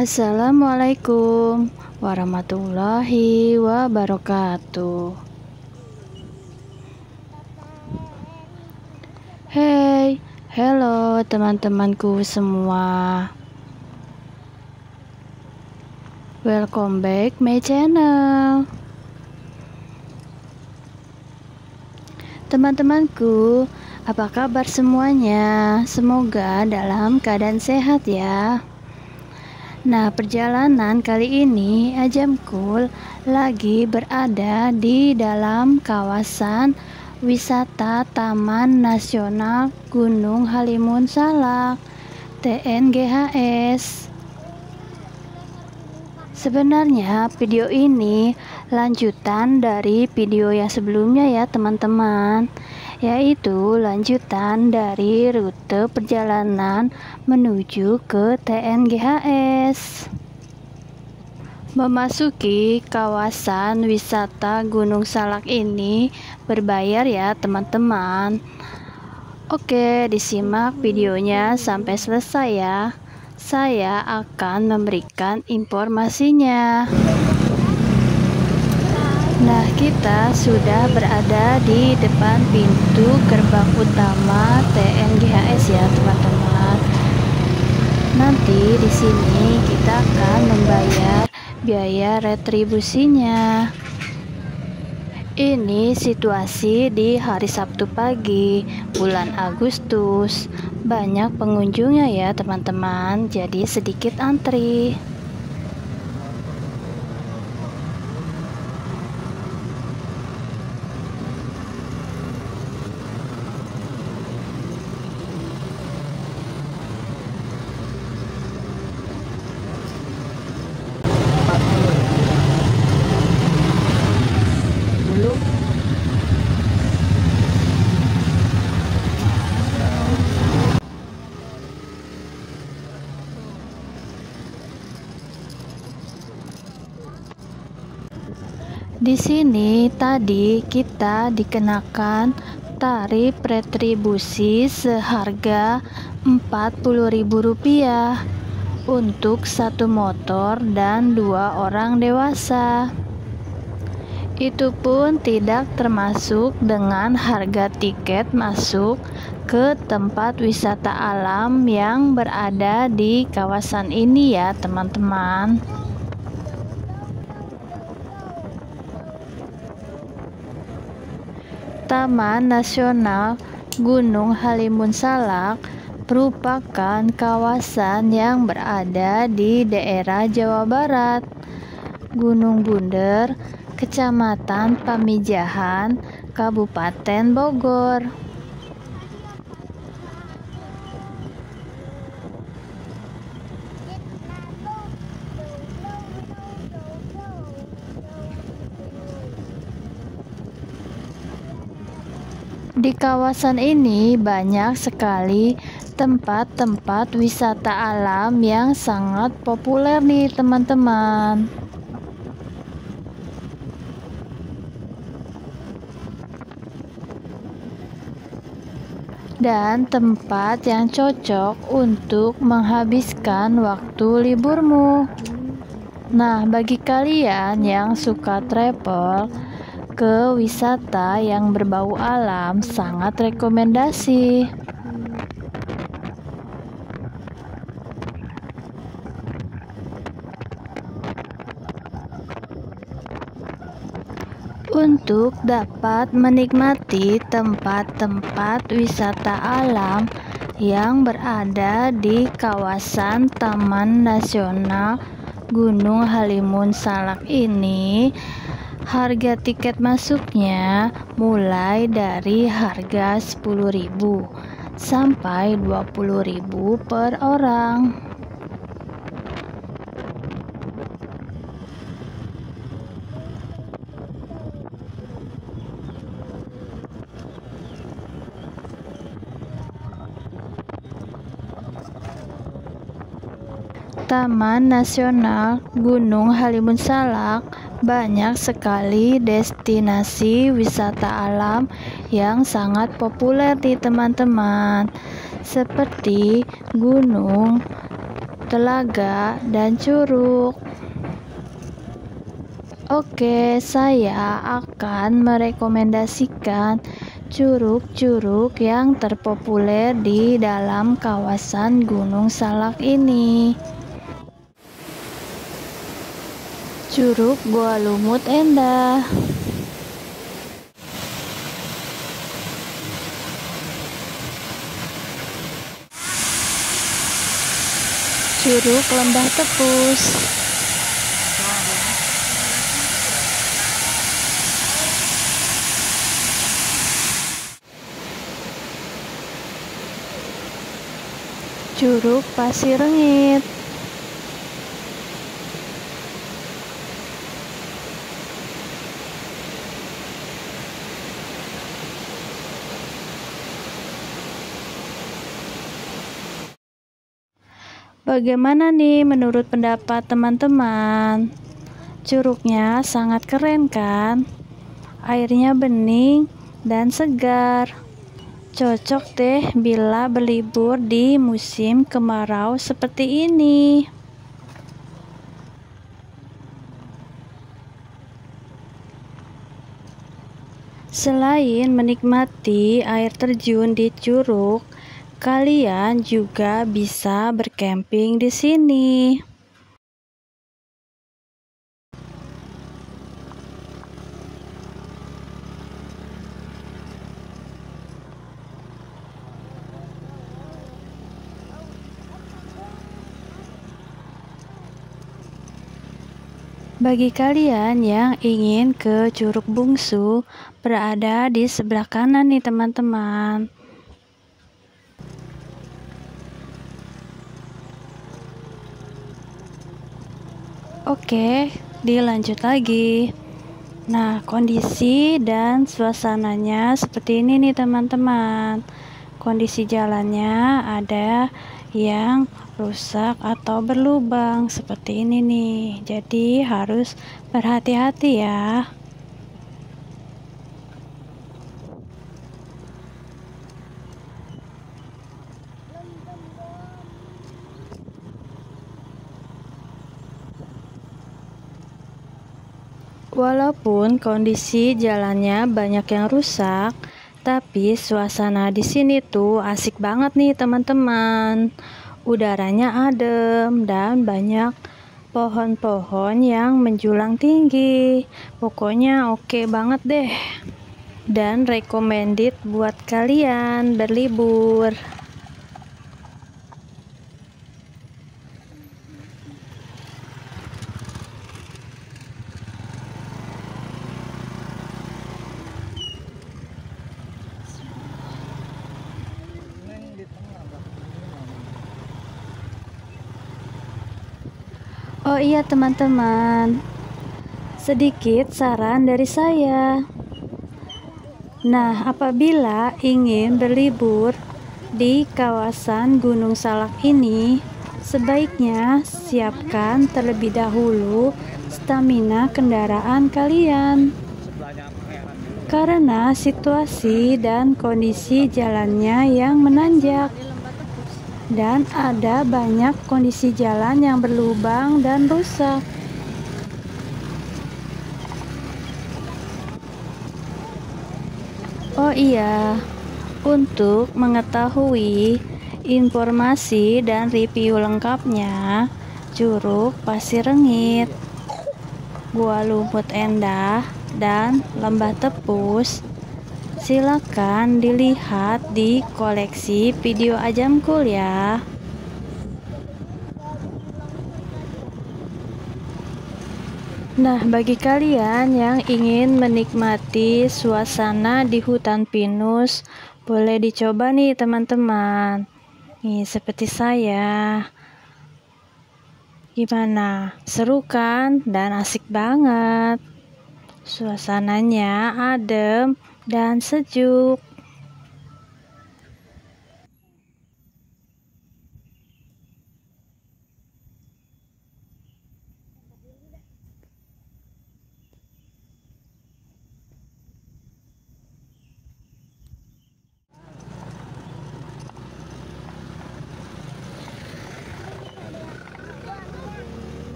Assalamualaikum warahmatullahi wabarakatuh. Hey, hello teman-temanku semua. Welcome back my channel. Teman-temanku, apa kabar semuanya? Semoga dalam keadaan sehat ya. Nah, perjalanan kali ini Ajamkul lagi berada di dalam kawasan wisata Taman Nasional Gunung Halimun Salak TNGHS. Sebenarnya video ini lanjutan dari video yang sebelumnya ya teman-teman yaitu lanjutan dari rute perjalanan menuju ke TNGHS. Memasuki kawasan wisata Gunung Salak ini berbayar ya teman-teman. Oke, disimak videonya sampai selesai ya. Saya akan memberikan informasinya. Nah, kita sudah berada di depan pintu gerbang utama TNGHS ya, teman-teman. Nanti di sini kita akan membayar biaya retribusinya. Ini situasi di hari Sabtu pagi, bulan Agustus. Banyak pengunjungnya ya, teman-teman. Jadi sedikit antri. Di sini tadi kita dikenakan tarif retribusi seharga Rp40.000 untuk satu motor dan dua orang dewasa. Itu pun tidak termasuk dengan harga tiket masuk ke tempat wisata alam yang berada di kawasan ini ya, teman-teman. Taman Nasional Gunung Halimun Salak merupakan kawasan yang berada di daerah Jawa Barat, Gunung Bunder, Kecamatan Pamijahan, Kabupaten Bogor. Di kawasan ini banyak sekali tempat-tempat wisata alam yang sangat populer nih teman-teman. Dan tempat yang cocok untuk menghabiskan waktu liburmu. Nah, bagi kalian yang suka travel, ke wisata yang berbau alam sangat rekomendasi. Untuk dapat menikmati tempat-tempat wisata alam yang berada di kawasan Taman Nasional Gunung Halimun Salak ini, Harga tiket masuknya mulai dari harga 10.000 sampai 20.000 per orang. Taman Nasional Gunung Halimun Salak banyak sekali destinasi wisata alam yang sangat populer di teman-teman seperti gunung telaga, dan curug. Oke, saya akan merekomendasikan curug-curug yang terpopuler di dalam kawasan Gunung Salak ini. Curug Gua Lumut Endah. Curug Lembah Tepus. Curug Pasir Rengit. Bagaimana nih menurut pendapat teman-teman? Curugnya sangat keren kan? Airnya bening dan segar. Cocok deh bila berlibur di musim kemarau seperti ini. Selain menikmati air terjun di curug, kalian juga bisa bercamping di sini. Bagi kalian yang ingin ke Curug Bungsu, berada di sebelah kanan nih teman-teman. Oke, dilanjut lagi. Nah, kondisi dan suasananya seperti ini nih teman-teman. Kondisi jalannya ada yang rusak atau berlubang seperti ini nih jadi harus berhati-hati ya Walaupun kondisi jalannya banyak yang rusak, tapi suasana di sini tuh asik banget nih teman-teman. Udaranya adem dan banyak pohon-pohon yang menjulang tinggi. Pokoknya oke okay banget deh. Dan recommended buat kalian berlibur. Oh iya teman-teman, sedikit saran dari saya. Nah, apabila ingin berlibur di kawasan Gunung Salak ini, sebaiknya siapkan terlebih dahulu stamina kendaraan kalian. Karena situasi dan kondisi jalannya yang menanjak dan ada banyak kondisi jalan yang berlubang dan rusak. Oh iya, untuk mengetahui informasi dan review lengkapnya, Curug Pasir Rengit, Gua Lumut Endah, dan Lembah Tepus Silakan dilihat di koleksi video Ajamkul ya. Nah, bagi kalian yang ingin menikmati suasana di hutan pinus, boleh dicoba nih teman-teman. Nih, seperti saya. Gimana? Seru kan? Dan asik banget. Suasananya adem dan sejuk.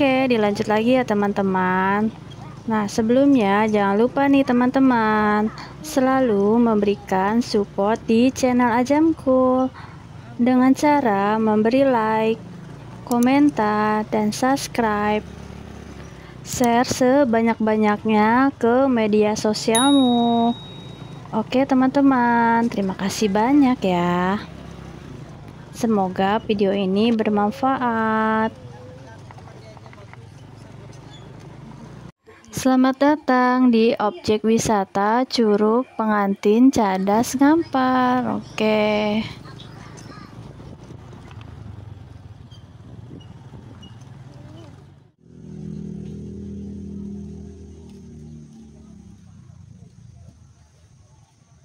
Oke, dilanjut lagi ya teman-teman. Nah, sebelumnya jangan lupa nih teman-teman, selalu memberikan support di channel Ajamku dengan cara memberi like, komentar, dan subscribe. Share sebanyak-banyaknya ke media sosialmu. Oke teman-teman, terima kasih banyak ya. Semoga video ini bermanfaat. Selamat datang di objek wisata Curug Pengantin Cadas Ngampar. Oke.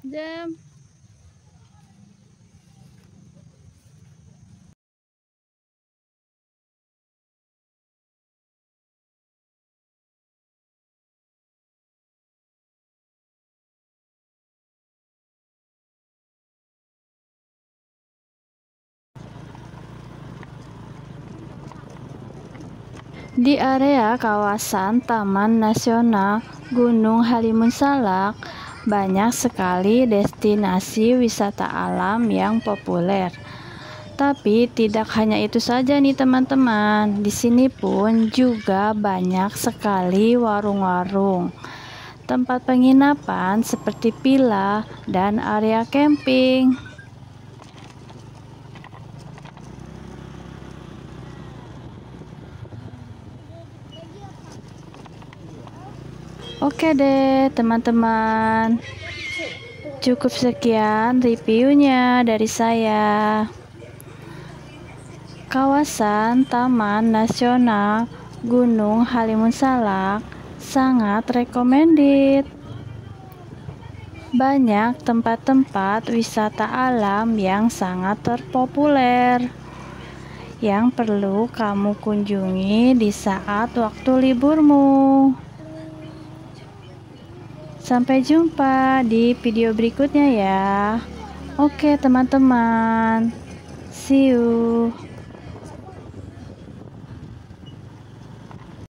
Jam. Di area kawasan Taman Nasional Gunung Halimun Salak, banyak sekali destinasi wisata alam yang populer. Tapi tidak hanya itu saja nih teman-teman. Di sini pun juga banyak sekali warung-warung. Tempat penginapan seperti villa dan area camping. Oke deh, teman-teman. Cukup sekian reviewnya dari saya. Kawasan Taman Nasional Gunung Halimun Salak sangat recommended. Banyak tempat-tempat wisata alam yang sangat terpopuler yang perlu kamu kunjungi di saat waktu liburmu. Sampai jumpa di video berikutnya ya. Oke, teman-teman. See you.